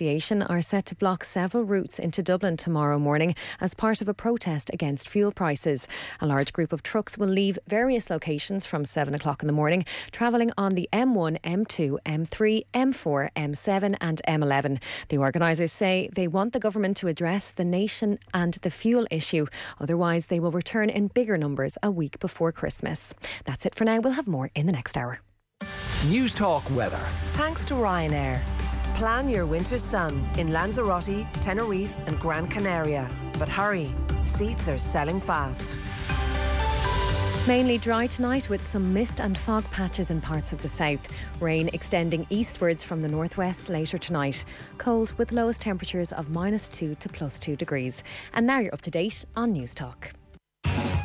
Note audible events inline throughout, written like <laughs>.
Association are set to block several routes into Dublin tomorrow morning as part of a protest against fuel prices. A large group of trucks will leave various locations from 7 o'clock in the morning, travelling on the M1, M2, M3, M4, M7, and M11. The organisers say they want the government to address the nation and the fuel issue, otherwise, they will return in bigger numbers a week before Christmas. That's it for now. We'll have more in the next hour. Newstalk weather. Thanks to Ryanair. Plan your winter sun in Lanzarote, Tenerife, and Gran Canaria. But hurry, seats are selling fast. Mainly dry tonight with some mist and fog patches in parts of the south. Rain extending eastwards from the northwest later tonight. Cold with lowest temperatures of minus 2 to plus 2 degrees. And now you're up to date on Newstalk.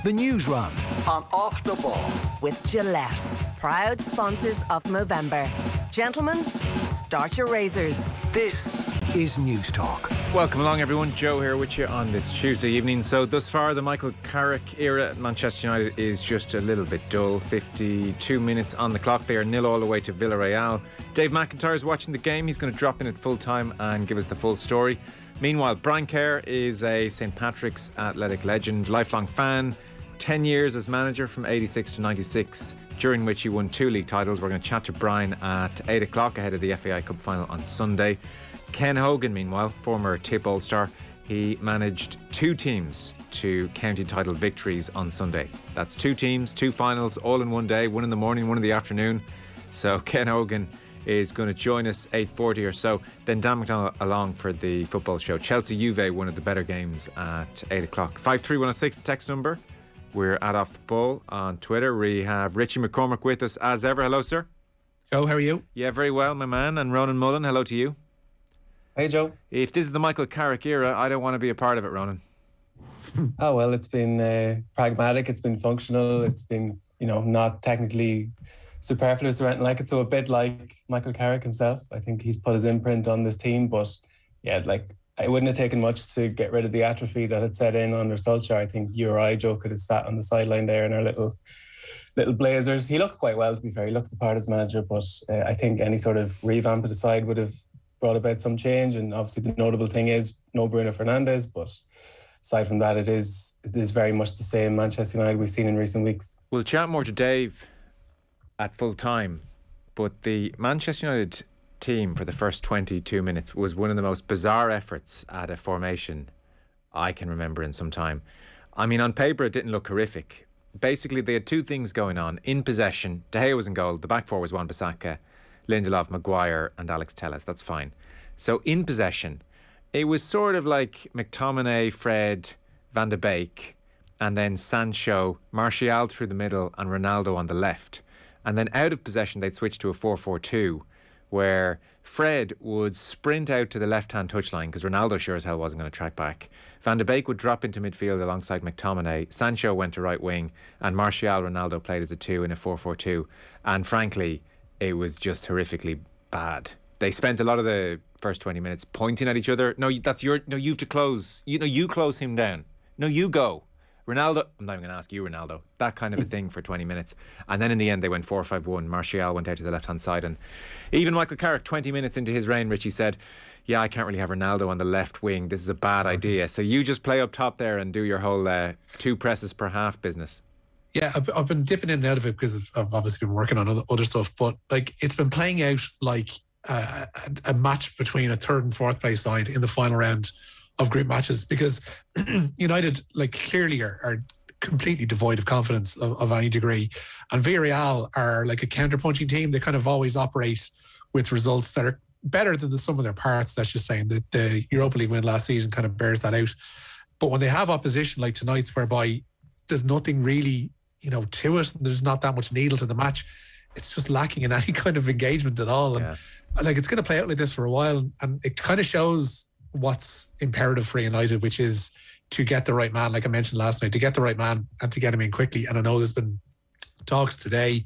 The news run on Off the Ball. With Gillette, proud sponsors of Movember. Gentlemen, start your razors. This is Newstalk. Welcome along, everyone. Joe here with you on this Tuesday evening. So, thus far, the Michael Carrick era at Manchester United is just a little bit dull. 52 minutes on the clock. They are nil all the way to Villarreal. Dave McIntyre is watching the game. He's going to drop in at full time and give us the full story. Meanwhile, Brian Kerr is a St. Patrick's athletic legend, lifelong fan, 10 years as manager from 86 to 96, during which he won two league titles. We're going to chat to Brian at 8 o'clock ahead of the FAI Cup final on Sunday. Ken Hogan, meanwhile, former Tip All Star, he managed two teams to county title victories on Sunday. That's two teams, two finals, all in one day, one in the morning, one in the afternoon. So <laughs> Ken Hogan is going to join us 8.40 or so. Then Dan McDonald along for the football show. Chelsea Juve, one of the better games at 8 o'clock. 53106, the text number. We're at Off the Ball on Twitter. We have Richie McCormack with us as ever. Hello, sir. Joe, how are you? Yeah, very well, my man. And Ronan Mullen, hello to you. Hey, Joe. If this is the Michael Carrick era, I don't want to be a part of it, Ronan. <laughs> oh, well, it's been uh, pragmatic, it's been functional, it's been, you know, not technically superfluous or anything like it. So a bit like Michael Carrick himself. I think he's put his imprint on this team, but yeah, like it wouldn't have taken much to get rid of the atrophy that had set in under Solskjaer. I think you or I, Joe, could have sat on the sideline there in our little little blazers. He looked quite well, to be fair. He looks the part as manager, but uh, I think any sort of revamp of the side would have brought about some change. And obviously, the notable thing is no Bruno Fernandes, but aside from that, it is it is very much the same Manchester United we've seen in recent weeks. We'll chat more to Dave at full time, but the Manchester United team for the first 22 minutes was one of the most bizarre efforts at a formation I can remember in some time. I mean, on paper, it didn't look horrific. Basically, they had two things going on. In possession, De Gea was in goal. The back four was Wan Bissaka, Lindelof, Maguire, and Alex Telles. That's fine. So, in possession, it was sort of like McTominay, Fred, Van de Beek, and then Sancho, Martial through the middle, and Ronaldo on the left. And then out of possession, they'd switch to a 4 4 2 where Fred would sprint out to the left hand touchline because Ronaldo sure as hell wasn't going to track back. Van de Beek would drop into midfield alongside McTominay. Sancho went to right wing, and Martial Ronaldo played as a two in a 4 4 2. And frankly, it was just horrifically bad. They spent a lot of the first 20 minutes pointing at each other. No, that's your. No, you have to close. You know, you close him down. No, you go. Ronaldo, I'm not even going to ask you, Ronaldo, that kind of a thing for 20 minutes. And then in the end, they went 4 5 1. Martial went out to the left hand side. And even Michael Carrick, 20 minutes into his reign, Richie said, Yeah, I can't really have Ronaldo on the left wing. This is a bad idea. So you just play up top there and do your whole uh, two presses per half business. Yeah, I've, I've been dipping in and out of it because I've obviously been working on other, other stuff. But like, it's been playing out like a, a match between a third and fourth place side in the final round of great matches because <clears throat> United like clearly are, are completely devoid of confidence of, of, any degree. And Villarreal are like a counterpunching team. They kind of always operate with results that are better than the sum of their parts. That's just saying that the Europa League win last season kind of bears that out. But when they have opposition like tonight's, whereby there's nothing really, you know, to it, there's not that much needle to the match. It's just lacking in <laughs> any kind of engagement at all. And yeah. like it's going to play out like this for a while, and it kind of shows what's imperative for United, which is to get the right man, like I mentioned last night, to get the right man and to get him in quickly. And I know there's been talks today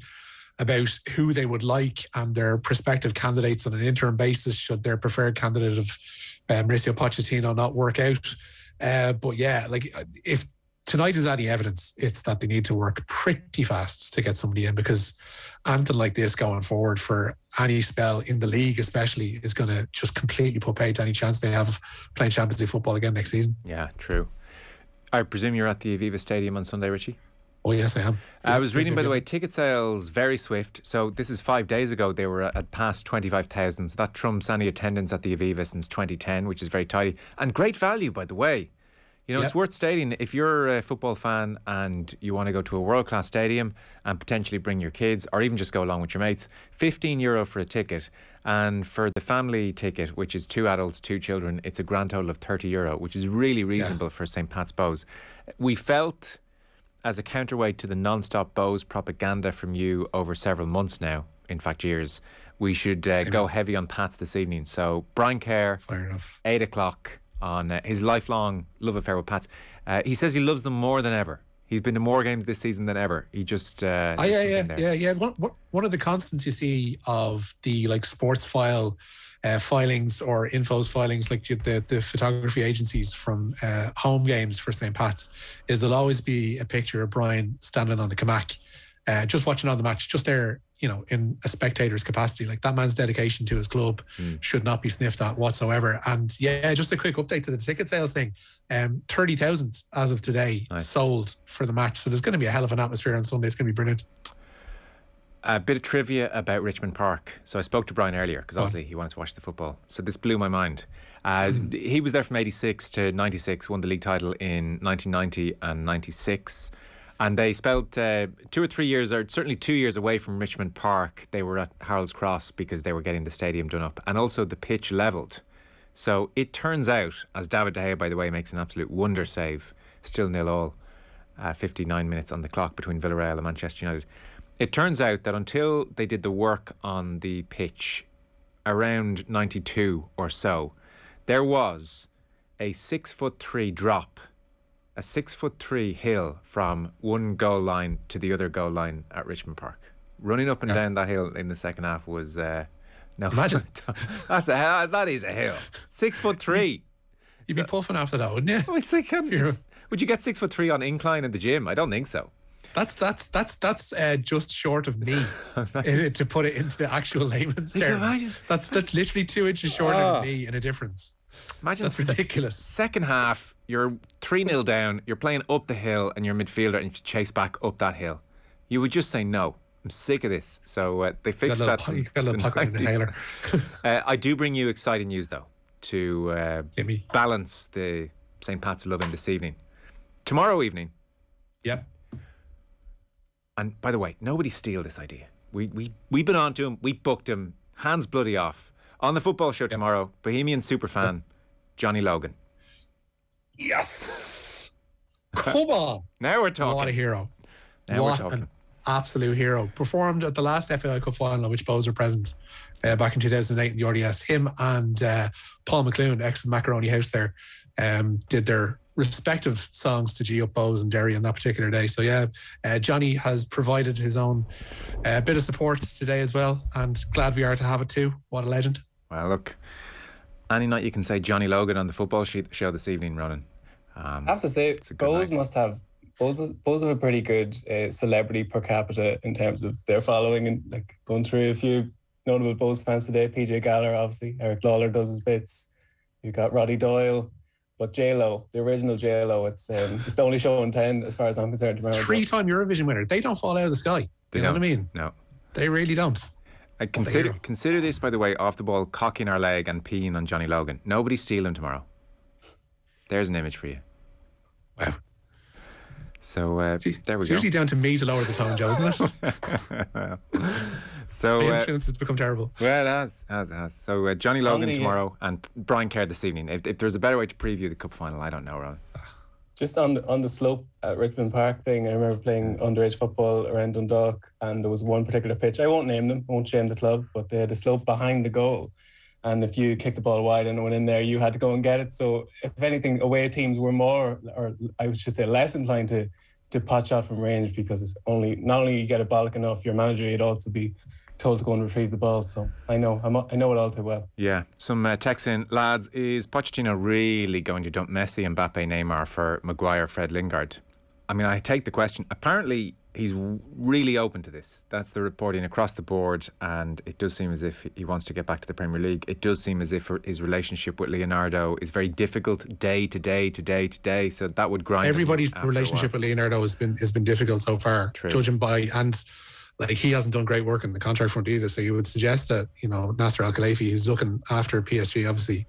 about who they would like and their prospective candidates on an interim basis should their preferred candidate of uh, Mauricio Pochettino not work out. Uh, but yeah, like if tonight is any evidence, it's that they need to work pretty fast to get somebody in because anything like this going forward for any spell in the league, especially, is going to just completely put paid to any chance they have of playing Champions League football again next season. Yeah, true. I presume you're at the Aviva Stadium on Sunday, Richie. Oh yes, I am. I was reading, by the way, ticket sales very swift. So this is five days ago. They were at past twenty five thousand. So that trumps any attendance at the Aviva since 2010, which is very tidy and great value, by the way. You know, Yep. it's worth stating if you're a football fan and you want to go to a world class stadium and potentially bring your kids or even just go along with your mates, 15 euro for a ticket. And for the family ticket, which is two adults, two children, it's a grand total of 30 euro, which is really reasonable for St. Pat's Bohs. We felt as a counterweight to the non-stop Bohs propaganda from you over several months now, in fact years, we should uh, go heavy on Pats this evening. So Brian Kerr, Fair enough. eight o'clock on uh, his lifelong love affair with Pats. Uh, he says he loves them more than ever. He's been to more games this season than ever. He just uh, Oh, yeah, yeah, yeah, yeah. One, one- one of the constants you see of the like Sportsfile uh, filings or Inpho's filings, like the the photography agencies from uh, home games for St. Pat's, is there'll always be a picture of Brian standing on the Kamak, uh, just watching on the match, just there, you know, in a spectator's capacity. Like that man's dedication to his club should not be sniffed at whatsoever. And yeah, just a quick update to the ticket sales thing. Um, thirty thousand as of today Nice. sold for the match. So there's going to be a hell of an atmosphere on Sunday. It's going to be brilliant. A bit of trivia about Richmond Park. So I spoke to Brian earlier because obviously he wanted to watch the football. So this blew my mind. Uh, He was there from 86 to 96, won the league title in 1990 and 96. And they spent uh, two or three years, or certainly two years away from Richmond Park. They were at Harold's Cross because they were getting the stadium done up and also the pitch levelled. So it turns out, as David De Gea, by the way, makes an absolute wonder save, still nil all, uh, 59 minutes on the clock between Villarreal and Manchester United. It turns out that until they did the work on the pitch around 92 or so, there was a six foot three drop, a six foot three hill from one goal line to the other goal line at Richmond Park. Running up and down that hill in the second half was uh, no. Imagine. <laughs> that's a hell. That is a hill. Six foot three. You'd be puffing after that, wouldn't you? <laughs> I was um, would you get six foot three on incline in the gym? I don't think so. That's that's that's that's uh, just short of me <laughs> in- to put it into the actual layman's terms. That's that's literally two inches shorter Oh. than me in a difference. Imagine That's ridiculous. Second half, you're 3 0 down, you're playing up the hill, and you're a midfielder and you chase back up that hill. You would just say, no, I'm sick of this. So uh, they fixed that. po- got a little the 90s. <laughs> Uh, I do bring you exciting news, though, to uh, balance the St. Pat's loving this evening. Tomorrow evening, Yep. and by the way, nobody steal this idea. We, we, we've been on to him, we booked him, hands bloody off. On the football show tomorrow, Bohemian superfan Johnny Logan. Yes. Come on. Now we're talking. What a hero. Now we're what talking. an absolute hero. Performed at the last FAI Cup final, which Bohs were present uh, back in 2008 in the RDS. Him and uh, Paul McLoone, ex Macaroni House there, um, did their respective songs to G Up Bohs and Derry on that particular day. So, yeah, uh, Johnny has provided his own uh, bit of support today as well. And glad we are to have it too. What a legend. Well, look, any night you can say Johnny Logan on the football show this evening, Ronan. Um, I have to say, a Bohs night. must have Bohs, must- Bohs have a pretty good uh, celebrity per capita in terms of their following and like going through a few notable Bohs fans today. PJ Galler, obviously, Eric Lawler does his bits. You've got Roddy Doyle, but J Lo, the original J Lo, it's um, it's the only show in ten as far as I'm concerned. tomorrow. Three time Eurovision winner. They don't fall out of the sky. they you know don't. what I mean? No. They really don't. Uh, consider consider this, by the way, off the ball, cocking our leg and peeing on Johnny Logan. Nobody steal him tomorrow. There's an image for you. Wow. So uh, there we it's go. usually down to me to lower the tone, Joe, isn't it? <laughs> So My uh, influence has become terrible. well, it has, has, it has. So uh, Johnny Logan Only, uh, tomorrow and Brian Kerr this evening. If, if there's a better way to preview the cup final, I don't know, Ron. just on the on the slope at Richmond Park thing, I remember playing underage football around Dundalk, and there was one particular pitch. I won't name them, won't shame the club, but they had a slope behind the goal. And if you kicked the ball wide and it went in there, you had to go and get it. So if anything, away teams were more, or I should say, less inclined to to pot shot from range because it's only not only you get a bollock off your manager, you'd also be told to go and retrieve the ball. So I know I'm, I know it all too well. Yeah, some uh, text in, lads. Is Pochettino really going to dump Messi, Mbappe, Neymar for Maguire, Fred Lingard? I mean, I take the question. Apparently, he's really open to this. That's the reporting across the board, and it does seem as if he wants to get back to the Premier League. It does seem as if his relationship with Leonardo is very difficult day to day to day to day. So that would grind. Everybody's relationship with Leonardo has been has been difficult so far, True. judging by and like he hasn't done great work in the contract front either. So you would suggest that you know Nasser Al Khelaifi, who's looking after PSG, obviously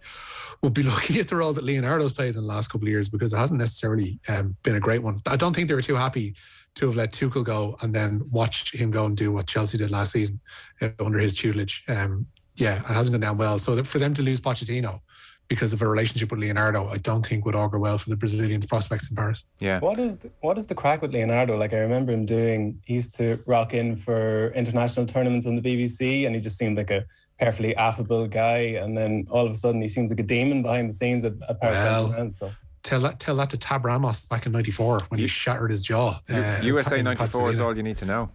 would be <laughs> looking at the role that Leonardo's played in the last couple of years because it hasn't necessarily um, been a great one. I don't think they were too happy to have let Tuchel go and then watch him go and do what Chelsea did last season uh, under his tutelage. Um, yeah, it hasn't gone down well. So for them to lose Pochettino because of a relationship with Leonardo, I don't think would augur well for the Brazilians' prospects in Paris. Yeah. What is the, what is the crack with Leonardo? Like I remember him doing. He used to rock in for international tournaments on the BBC, and he just seemed like a perfectly affable guy. And then all of a sudden, he seems like a demon behind the scenes at, at Paris well, Saint-Germain. So tell that tell that to Tab Ramos back in '94 when he shattered his jaw. Uh, USA '94 is all you need to know.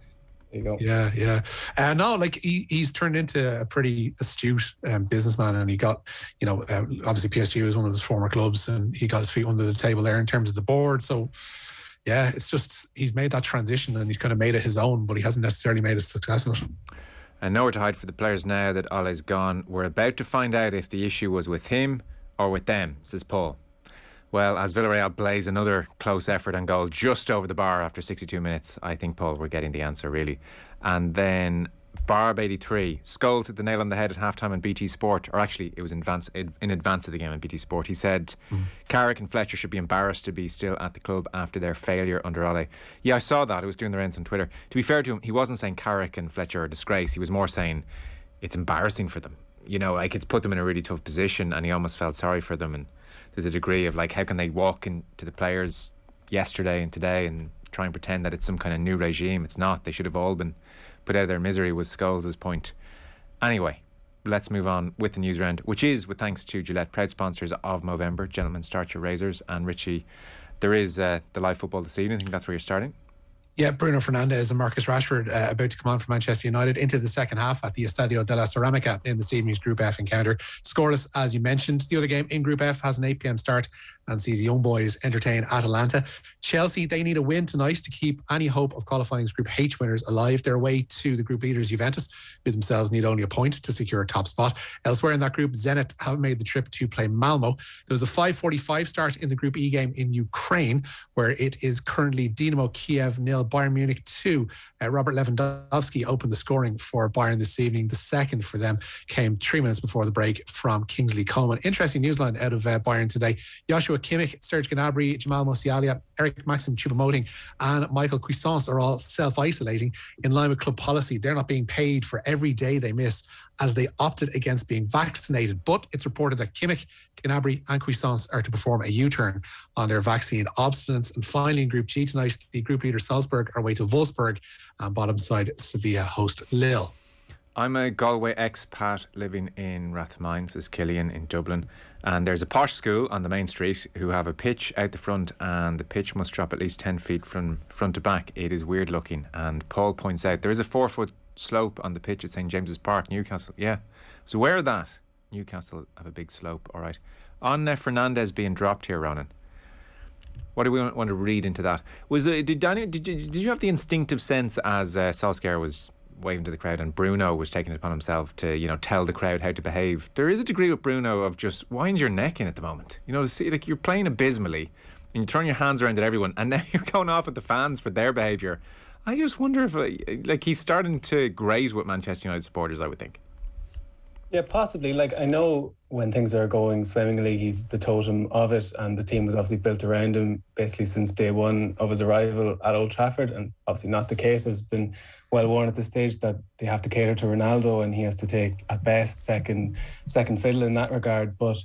There you go. Yeah, yeah. Uh, no, like he, he's turned into a pretty astute um, businessman, and he got, you know, uh, obviously PSG was one of his former clubs, and he got his feet under the table there in terms of the board. So, yeah, it's just he's made that transition and he's kind of made it his own, but he hasn't necessarily made a success in it. And nowhere to hide for the players now that Ole's gone. We're about to find out if the issue was with him or with them, says Paul. Well, as Villarreal blaze another close effort and goal just over the bar after 62 minutes, I think, Paul, we're getting the answer really. And then Barb 83, Scholes hit the nail on the head at halftime in BT Sport, or actually, it was in advance, in advance of the game in BT Sport. He said mm. Carrick and Fletcher should be embarrassed to be still at the club after their failure under Ole. Yeah, I saw that. It was doing the rounds on Twitter. To be fair to him, he wasn't saying Carrick and Fletcher are a disgrace. He was more saying it's embarrassing for them. You know, like it's put them in a really tough position, and he almost felt sorry for them. And there's a degree of like how can they walk into the players yesterday and today and try and pretend that it's some kind of new regime. It's not. They should have all been put out of their misery. Was Scholes' point. Anyway, let's move on with the news round, which is with thanks to Gillette, proud sponsors of Movember. Gentlemen, start your razors. And Richie, there is uh, the live football this evening. I think that's where you're starting. Yeah, Bruno Fernandes and Marcus Rashford uh, about to come on for Manchester United into the second half at the Estadio de la Ceramica in this evening's Group F encounter. Scoreless, as you mentioned. The other game in Group F has an 8 p.m. start and sees young boys entertain Atalanta. Chelsea, they need a win tonight to keep any hope of qualifying as Group H winners alive. Their way to the group leaders, Juventus, who themselves need only a point to secure a top spot. Elsewhere in that group, Zenit have made the trip to play Malmo. There was a 5:45 start in the Group E game in Ukraine, where it is currently Dynamo Kiev nil, Bayern Munich two. Uh, Robert Lewandowski opened the scoring for Bayern this evening. The second for them came three minutes before the break from Kingsley Coman. Interesting news line out of uh, Bayern today. Joshua Kimmich, Serge Gnabry, Jamal Musiala, Eric Maxim Choupo-Moting, and Michael Cuisance are all self-isolating in line with club policy. They're not being paid for every day they miss as they opted against being vaccinated. But it's reported that Kimmich, Gnabry, and Cuisance are to perform a U-turn on their vaccine obstinance. And finally, in Group G tonight, the group leader Salzburg are away to Wolfsburg, and bottom side Sevilla host Lille. I'm a Galway expat living in Rathmines, says Killian in Dublin. And there's a posh school on the main street who have a pitch out the front, and the pitch must drop at least 10 feet from front to back. It is weird looking. And Paul points out there is a four foot slope on the pitch at St James's Park, Newcastle. Yeah. So, where that? Newcastle have a big slope. All right. On uh, Fernandes being dropped here, Ronan. What do we want to read into that? Was it, did Daniel, did, you, did you have the instinctive sense as uh, Solskjaer was waving to the crowd, and Bruno was taking it upon himself to, you know, tell the crowd how to behave. There is a degree with Bruno of just wind your neck in at the moment. You know, see, like you're playing abysmally, and you turn your hands around at everyone, and now <laughs> you're going off at the fans for their behaviour. I just wonder if, uh, like, he's starting to grate with Manchester United supporters. I would think. Yeah, possibly. Like I know when things are going swimmingly, he's the totem of it, and the team was obviously built around him basically since day one of his arrival at Old Trafford. And obviously, not the case has been well worn at this stage that they have to cater to Ronaldo, and he has to take at best second second fiddle in that regard. But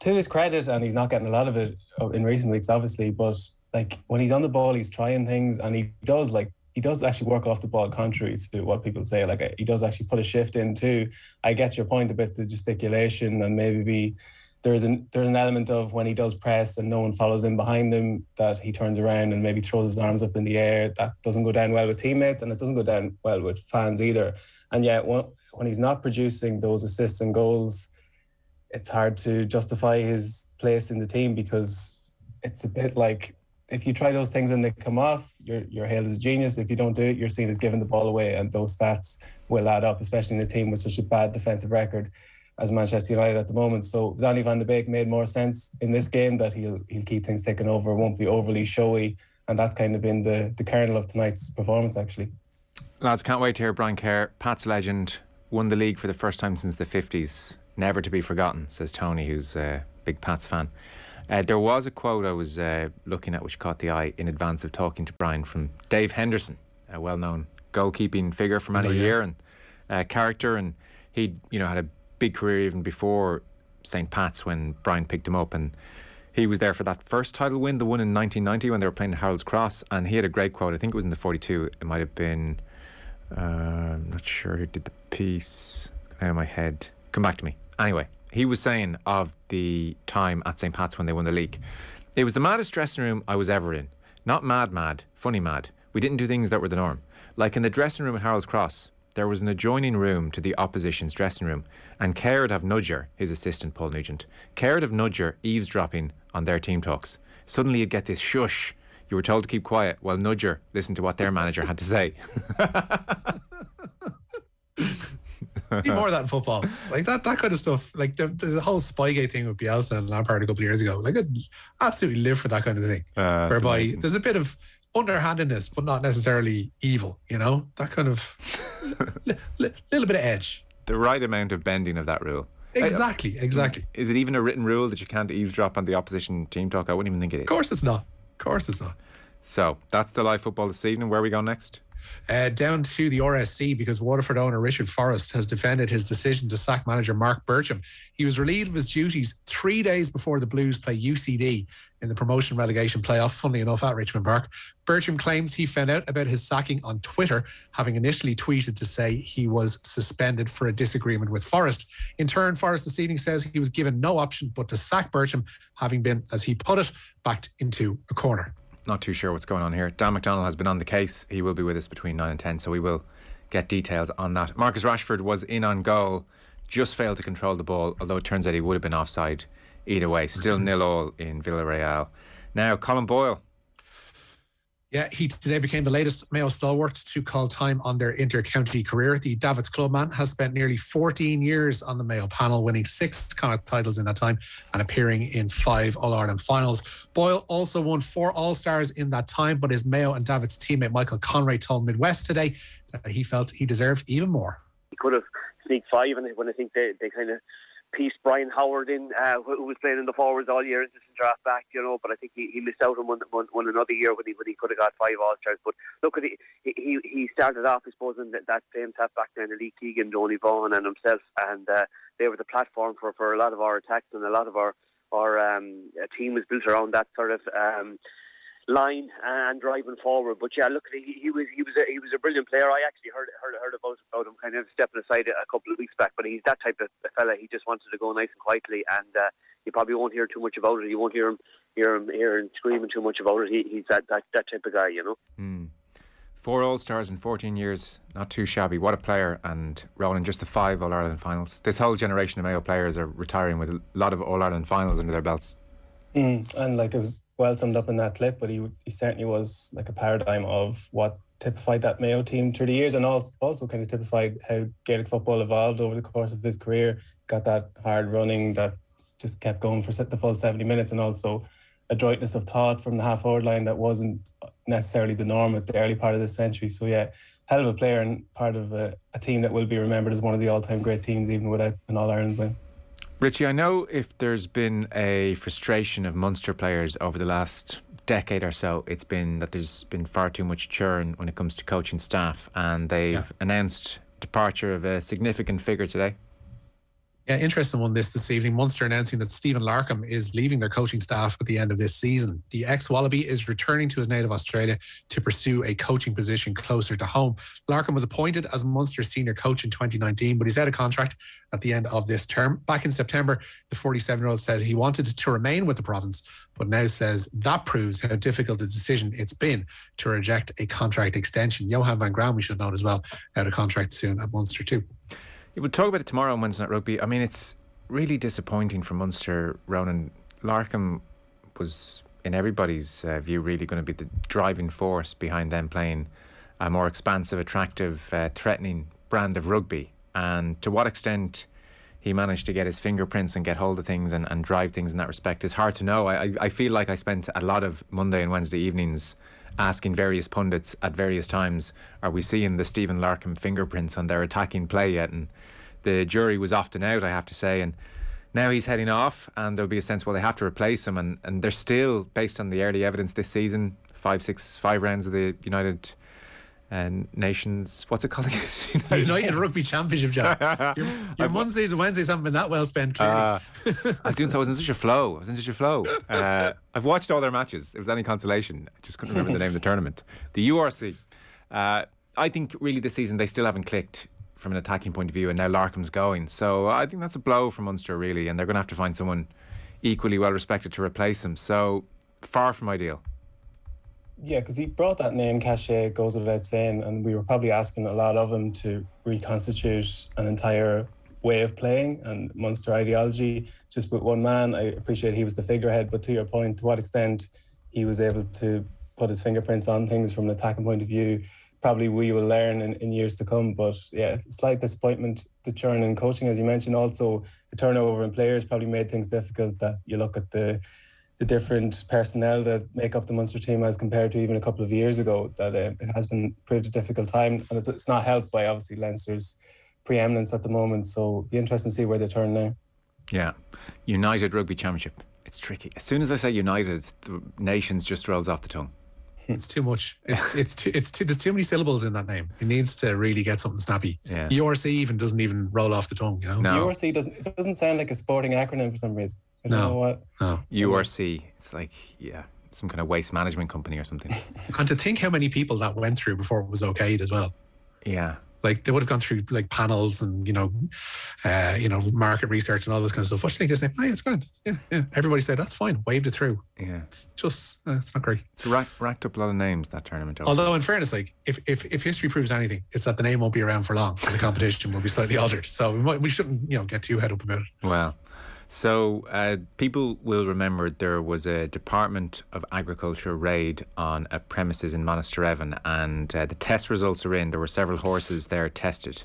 to his credit, and he's not getting a lot of it in recent weeks, obviously. But like when he's on the ball, he's trying things, and he does like he does actually work off the ball, contrary to what people say. Like he does actually put a shift in too. I get your point about the gesticulation and maybe be there's an there's an element of when he does press and no one follows in behind him that he turns around and maybe throws his arms up in the air. That doesn't go down well with teammates and it doesn't go down well with fans either. And yet when, when he's not producing those assists and goals, it's hard to justify his place in the team because it's a bit like if you try those things and they come off, you're you're hailed as a genius. If you don't do it, you're seen as giving the ball away, and those stats will add up, especially in a team with such a bad defensive record as Manchester United at the moment. So Donny van de Beek made more sense in this game that he'll he'll keep things taken over, won't be overly showy, and that's kind of been the the kernel of tonight's performance actually. Lads, can't wait to hear Brian Kerr, Pat's legend, won the league for the first time since the 50s. Never to be forgotten, says Tony, who's a big Pats fan. Uh, there was a quote I was uh, looking at which caught the eye in advance of talking to Brian from Dave Henderson, a well known goalkeeping figure for many oh, yeah. year and uh, character. And he, you know, had a big career even before St. Pat's when Brian picked him up. And he was there for that first title win, the one in 1990 when they were playing at Harold's Cross. And he had a great quote. I think it was in the 42. It might have been, uh, I'm not sure who did the piece out of my head. Come back to me. Anyway, he was saying of the time at St. Pat's when they won the league, it was the maddest dressing room I was ever in. Not mad, mad, funny mad. We didn't do things that were the norm. Like in the dressing room at Harold's Cross, there was an adjoining room to the opposition's dressing room, and cared of Nudger, his assistant Paul Nugent, cared of Nudger eavesdropping on their team talks. Suddenly you'd get this shush. You were told to keep quiet while Nudger listened to what their manager had to say. <laughs> Need more of that in <laughs> football. Like that that kind of stuff. Like the, the whole Spygate thing with Bielsa and Lampard a couple of years ago. Like I'd absolutely live for that kind of thing. Uh, whereby amazing. there's a bit of underhandedness, but not necessarily evil. You know that kind of <laughs> li- li- little bit of edge. The right amount of bending of that rule. Exactly, exactly. Is it even a written rule that you can't eavesdrop on the opposition team talk? I wouldn't even think it is. Of course it's not. Of course it's not. So that's the live football this evening. Where are we going next? Uh, down to the RSC because Waterford owner Richard Forrest has defended his decision to sack manager Marc Bircham. He was relieved of his duties three days before the Blues play UCD in the promotion relegation playoff, funnily enough, at Richmond Park. Bircham claims he found out about his sacking on Twitter, having initially tweeted to say he was suspended for a disagreement with Forrest. In turn, Forrest this evening says he was given no option but to sack Bircham, having been, as he put it, backed into a corner not too sure what's going on here. Dan McDonald has been on the case. He will be with us between 9 and 10, so we will get details on that. Marcus Rashford was in on goal, just failed to control the ball, although it turns out he would have been offside either way. Still mm-hmm. nil all in Villarreal. Now, Colin Boyle yeah, he today became the latest Mayo stalwart to call time on their inter-county career. The Davitts clubman has spent nearly 14 years on the Mayo panel, winning six Connacht titles in that time and appearing in five All-Ireland finals. Boyle also won four All-Stars in that time, but his Mayo and Davitts teammate Michael Conway told Midwest today that he felt he deserved even more. He could have sneaked five, and when I think they, they kind of piece Brian Howard in, uh, who was playing in the forwards all year, instant draft back, you know. But I think he, he missed out on one, one, one another year when he when he could have got five All Stars. But look, at he, he he started off, I suppose, in that, that same tap back then, Lee Keegan, Donal Vaughan, and himself, and uh, they were the platform for, for a lot of our attacks and a lot of our our um, team was built around that sort of. Um, line and driving forward. But yeah, look, he, he was he was a, he was a brilliant player. I actually heard heard heard about about him kind of stepping aside a couple of weeks back. But he's that type of fella. He just wanted to go nice and quietly, and uh, you probably won't hear too much about it. You won't hear him hear him hear him screaming too much about it. He, he's that, that that type of guy, you know. Mm. Four All Stars in 14 years, not too shabby. What a player! And rolling just the five All Ireland finals. This whole generation of Mayo players are retiring with a lot of All Ireland finals under their belts. Mm, and like it was well summed up in that clip, but he he certainly was like a paradigm of what typified that Mayo team through the years, and also also kind of typified how Gaelic football evolved over the course of his career. Got that hard running that just kept going for the full seventy minutes, and also adroitness of thought from the half forward line that wasn't necessarily the norm at the early part of this century. So yeah, hell of a player and part of a, a team that will be remembered as one of the all-time great teams, even without an All Ireland win. Richie, I know if there's been a frustration of Munster players over the last decade or so, it's been that there's been far too much churn when it comes to coaching staff, and they've yeah. announced departure of a significant figure today. Yeah, interesting one this this evening. Munster announcing that Stephen Larkham is leaving their coaching staff at the end of this season. The ex Wallaby is returning to his native Australia to pursue a coaching position closer to home. Larkham was appointed as Munster's senior coach in 2019, but he's out of contract at the end of this term. Back in September, the 47 year old said he wanted to remain with the province, but now says that proves how difficult a decision it's been to reject a contract extension. Johan van Graan, we should note as well, out of contract soon at Munster too. We'll talk about it tomorrow on Wednesday Night Rugby. I mean, it's really disappointing for Munster. Ronan Larkham was in everybody's uh, view, really going to be the driving force behind them playing a more expansive, attractive, uh, threatening brand of rugby. And to what extent he managed to get his fingerprints and get hold of things and, and drive things in that respect is hard to know. I, I feel like I spent a lot of Monday and Wednesday evenings asking various pundits at various times, are we seeing the Stephen Larkham fingerprints on their attacking play yet? And the jury was often out, I have to say. And now he's heading off, and there'll be a sense, well, they have to replace him. And, and they're still, based on the early evidence this season, five, six, five rounds of the United and Nations. What's it called again? <laughs> United, United Rugby Championship, John. <laughs> Your, your Mondays and Wednesdays haven't been that well spent. Uh, <laughs> I was doing so. I was in such a flow. I was in such a flow. Uh, I've watched all their matches. It was any consolation. I just couldn't remember the name of the tournament. The URC. Uh, I think really this season they still haven't clicked from an attacking point of view, and now Larkham's going. So I think that's a blow for Munster really, and they're going to have to find someone equally well respected to replace him. So far from ideal. Yeah, because he brought that name cachet goes without saying, and we were probably asking a lot of him to reconstitute an entire way of playing and Munster ideology just with one man. I appreciate he was the figurehead, but to your point, to what extent he was able to put his fingerprints on things from an attacking point of view, probably we will learn in, in years to come. But yeah, slight disappointment, the churn in coaching, as you mentioned. Also, the turnover in players probably made things difficult. That you look at the the different personnel that make up the Munster team as compared to even a couple of years ago, that uh, it has been proved a difficult time. And it's not helped by obviously Leinster's preeminence at the moment. So be interesting to see where they turn now. Yeah. United Rugby Championship. It's tricky. As soon as I say United, the nations just rolls off the tongue. It's too much. It's it's too, it's too, there's too many syllables in that name. It needs to really get something snappy. Yeah. URC even doesn't even roll off the tongue. You know. No. URC doesn't it doesn't sound like a sporting acronym for some reason. I don't No. know what. No. URC. It's like yeah, some kind of waste management company or something. <laughs> And to think how many people that went through before it was okayed as well. yeah. Like they would have gone through like panels and you know, uh, you know, market research and all this kind of stuff. What do you think? They say, oh, yeah, it's grand. Yeah, yeah. Everybody said that's fine. Waved it through. Yeah. It's just uh, it's not great. It's rack, racked up a lot of names that tournament. over. Although in fairness, like if, if if history proves anything, it's that the name won't be around for long and the competition will be slightly <laughs> altered. So we, might, we shouldn't you know get too head up about it. Well, so uh, people will remember there was a Department of Agriculture raid on a premises in Monasterevin, and uh, the test results are in. There were several horses there tested.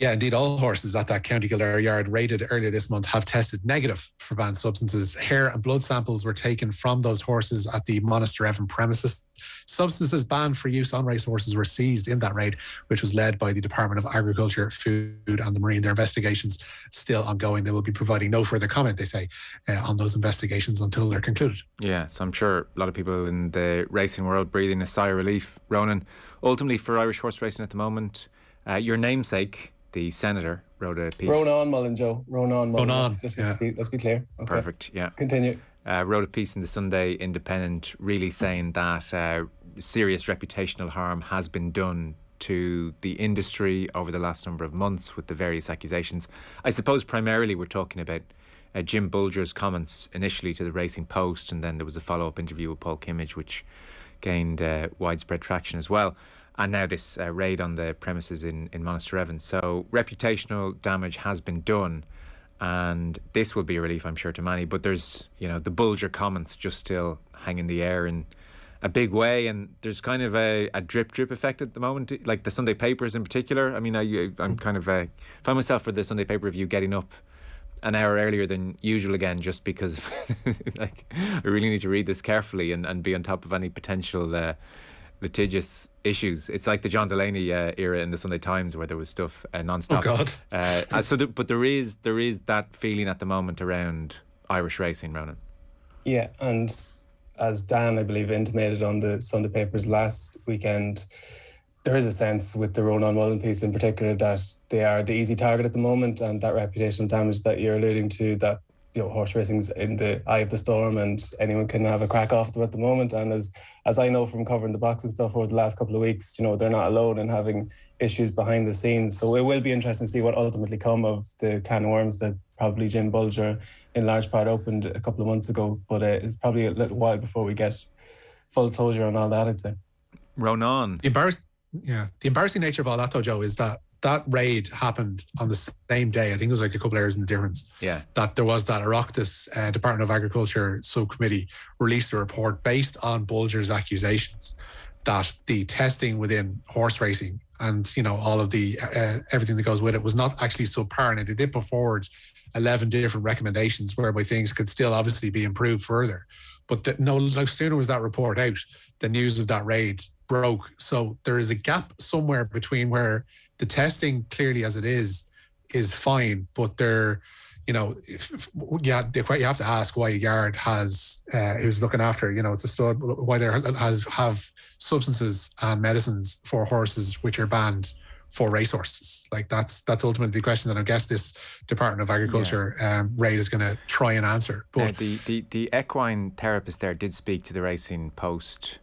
Yeah, indeed, all horses at that County Kildare yard raided earlier this month have tested negative for banned substances. Hair and blood samples were taken from those horses at the Monasterevin premises. Substances banned for use on race horses were seized in that raid, which was led by the Department of Agriculture, Food and the Marine. Their investigations still ongoing. They will be providing no further comment, they say, uh, on those investigations until they're concluded. Yeah, so I'm sure a lot of people in the racing world breathing a sigh of relief. Ronan, ultimately for Irish horse racing at the moment, uh, your namesake, the senator, wrote a piece. Ronan Mullen, Joe. Ronan Mullen. Ronan, Let's, just yeah. let's, be, let's be clear. Okay. Perfect. Yeah. Continue. uh, wrote a piece in the Sunday Independent really saying that uh, serious reputational harm has been done to the industry over the last number of months with the various accusations. I suppose primarily we're talking about uh, Jim Bolger's comments initially to the Racing Post, and then there was a follow up interview with Paul Kimmage, which gained uh, widespread traction as well. And now this uh, raid on the premises in, in Monasterevin. So reputational damage has been done and this will be a relief, I'm sure, to many. But there's, you know, the Bulger comments just still hang in the air in a big way, and there's kind of a, a drip drip effect at the moment, like the Sunday papers in particular. I mean, I, I'm kind of uh, find myself for the Sunday paper review getting up an hour earlier than usual again, just because <laughs> like I really need to read this carefully and, and be on top of any potential. Uh, litigious issues. It's like the John Delaney uh, era in the Sunday Times where there was stuff uh, non-stop. Oh, God. <laughs> Uh, so, the, but there is there is that feeling at the moment around Irish racing, Ronan. Yeah, and as Dan, I believe, intimated on the Sunday papers last weekend, there is a sense with the Ronan Mullen piece in particular that they are the easy target at the moment, and that reputational damage that you're alluding to, that you know horse racing's in the eye of the storm, and anyone can have a crack off them at the moment. And as as I know from covering the box and stuff over the last couple of weeks, you know they're not alone in having issues behind the scenes. So it will be interesting to see what ultimately come of the can of worms that probably Jim Bolger, in large part, opened a couple of months ago. But uh, it's probably a little while before we get full closure on all that. I'd say. Ronan. The embarrass- yeah, the embarrassing nature of all that, though, Joe, is that that raid happened on the same day. I think it was like a couple of hours in the difference. Yeah. That there was that Oireachtas uh, Department of Agriculture subcommittee released a report based on Bolger's accusations that the testing within horse racing and you know all of the uh, everything that goes with it was not actually subpar. And they did put forward eleven different recommendations whereby things could still obviously be improved further. But no, no sooner was that report out, the news of that raid broke. So there is a gap somewhere between where the testing clearly as it is is fine, but there, you know, if, if, yeah, you have to ask why a yard has uh, who's looking after, you know, it's a stud why there has have substances and medicines for horses which are banned for racehorses. Like that's that's ultimately the question that I guess this Department of Agriculture yeah. um, raid is going to try and answer. But now, the, the the equine therapist there did speak to the Racing Post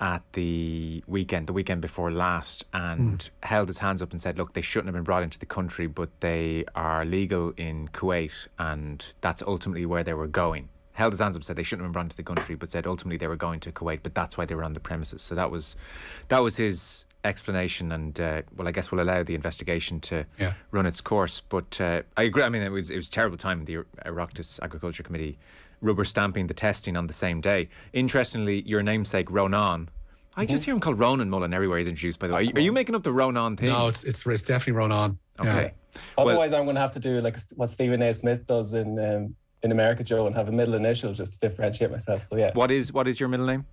at the weekend, the weekend before last, and mm. held his hands up and said, "Look, they shouldn't have been brought into the country, but they are legal in Kuwait, and that's ultimately where they were going." Held his hands up, said they shouldn't have been brought into the country, but said ultimately they were going to Kuwait, but that's why they were on the premises. So that was, that was his explanation, and uh, well, I guess we'll allow the investigation to yeah. run its course. But uh, I agree. I mean, it was it was a terrible time. The Oireachtas Agriculture Committee rubber stamping the testing on the same day. Interestingly, your namesake Ronan. I just hear him called Ronan Mullen everywhere he's introduced. By the way, are you, are you making up the Ronan thing? No, it's it's, it's definitely Ronan. Okay. Yeah. Otherwise, well, I'm going to have to do like what Stephen A. Smith does in um, in America, Joe, and have a middle initial just to differentiate myself. So yeah. What is what is your middle name?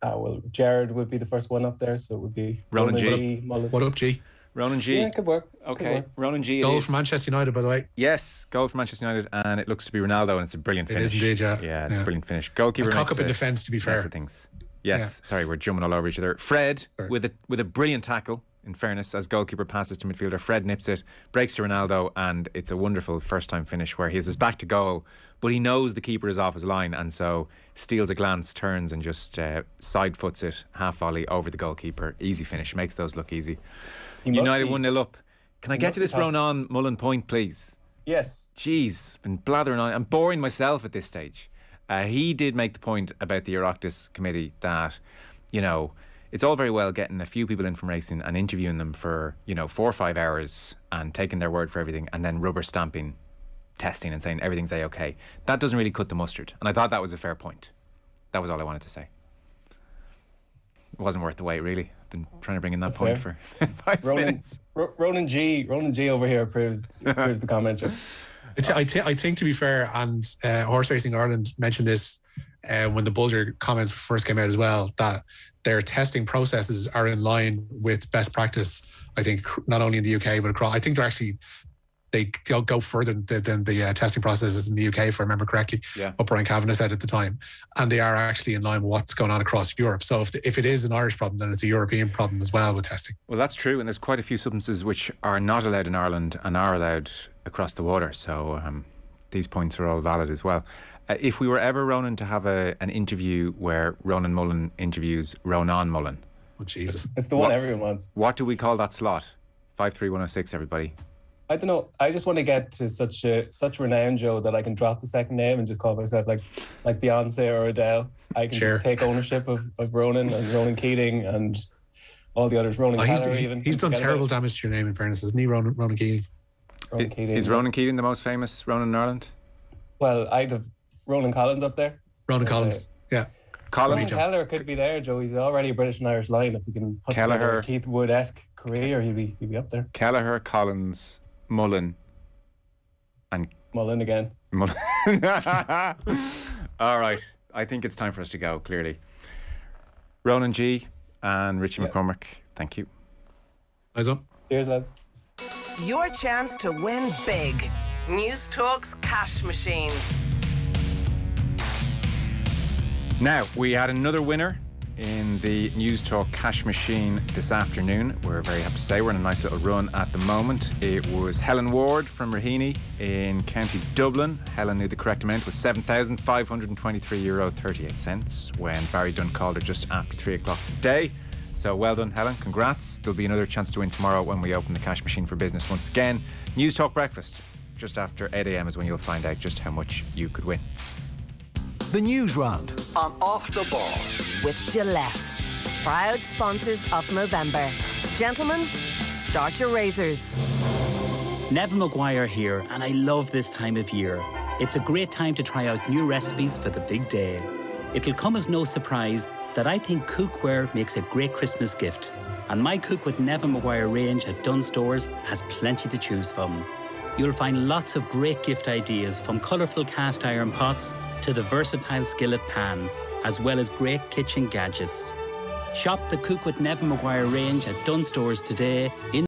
Uh, well, Gerard would be the first one up there, so it would be Ronan, Ronan G. G. What up, G? Ronan G. Yeah, could work. Okay, could work. Ronan G. Goal for Manchester United, by the way. Yes, goal for Manchester United, and it looks to be Ronaldo, and it's a brilliant finish. It is indeed, yeah. Yeah, it's yeah. a brilliant finish. Goalkeeper. A cock up in defence, to be fair. Things. Yes, yeah. sorry, we're jumping all over each other. Fred sorry. with a with a brilliant tackle. In fairness, as goalkeeper passes to midfielder, Fred nips it, breaks to Ronaldo, and it's a wonderful first time finish where he has his back to goal, but he knows the keeper is off his line, and so steals a glance, turns, and just uh, side foots it half volley over the goalkeeper. Easy finish, makes those look easy. United 1 0 up. Can I get to this Ronan Mullen point, please? Yes. Jeez, been blathering on. I'm boring myself at this stage. Uh, he did make the point about the Oireachtas committee that, you know, it's all very well getting a few people in from racing and interviewing them for, you know, four or five hours and taking their word for everything and then rubber stamping testing and saying everything's a okay. That doesn't really cut the mustard. And I thought that was a fair point. That was all I wanted to say. It wasn't worth the wait, really. I've been trying to bring in that That's point fair. for <laughs> five Ronan, minutes. R- Ronan G. Ronan G. over here approves approves the comment. I, t- I, t- I think to be fair, and uh, Horse Racing Ireland mentioned this uh, when the Bolger comments first came out as well, that their testing processes are in line with best practice. I think not only in the UK but across. I think they're actually they go further than, than the uh, testing processes in the UK, if I remember correctly. Yeah. What Brian Kavanagh said at the time, and they are actually in line with what's going on across Europe. So if the, if it is an Irish problem, then it's a European problem as well with testing. Well, that's true, and there's quite a few substances which are not allowed in Ireland and are allowed across the water. So um, these points are all valid as well. Uh, if we were ever Ronan to have a, an interview where Ronan Mullen interviews Ronan Mullen, oh Jesus, it's the one what, everyone wants. What do we call that slot? Five three one zero six. Everybody. I don't know. I just want to get to such a such renown, Joe, that I can drop the second name and just call myself like like Beyonce or Adele. I can sure. just take ownership of, of Ronan and Ronan Keating and all the others. Ronan oh, Kelleher he's, even. He's done terrible damage to your name, in fairness, hasn't he, Ronan, Ronan Keating? Ronan Keating. Is Ronan Keating the most famous Ronan in Ireland? Well, I'd have Ronan Collins up there. Ronan but, Collins, yeah. Collins. Ronan Kelleher could be there, Joe. He's already a British and Irish line. If we can put Kelleher. together Keith Wood esque career, he'd be he'd be up there. Kelleher, Collins, Mullen, and Mullen again. Mullen. <laughs> All right. I think it's time for us to go, clearly. Ronan G and Richie Yeah. McCormack, thank you. Eyes up. Cheers, lads. Your chance to win big. News Talk's cash machine. Now, we had another winner in the News Talk cash machine this afternoon. We're very happy to say we're in a nice little run at the moment. It was Helen Ward from Raheny in County Dublin. Helen knew the correct amount was €7,523 euro 38 cents when Barry Dunn called her just after 3 o'clock today. So well done, Helen. Congrats. There'll be another chance to win tomorrow when we open the cash machine for business once again. News Talk Breakfast. Just after 8 a.m. is when you'll find out just how much you could win. The News Round on Off the Ball. with Gillette. Proud sponsors of Movember. Gentlemen, Start your razors. Neven Maguire here, and I love this time of year. It's a great time to try out new recipes for the big day. It'll come as no surprise that I think cookware makes a great Christmas gift. And my Cook with Neven Maguire range at Dunnes Stores has plenty to choose from. You'll find lots of great gift ideas from colourful cast iron pots to the versatile skillet pan, as well as great kitchen gadgets. Shop the Cook with Neven Maguire range at Dunnes Stores today in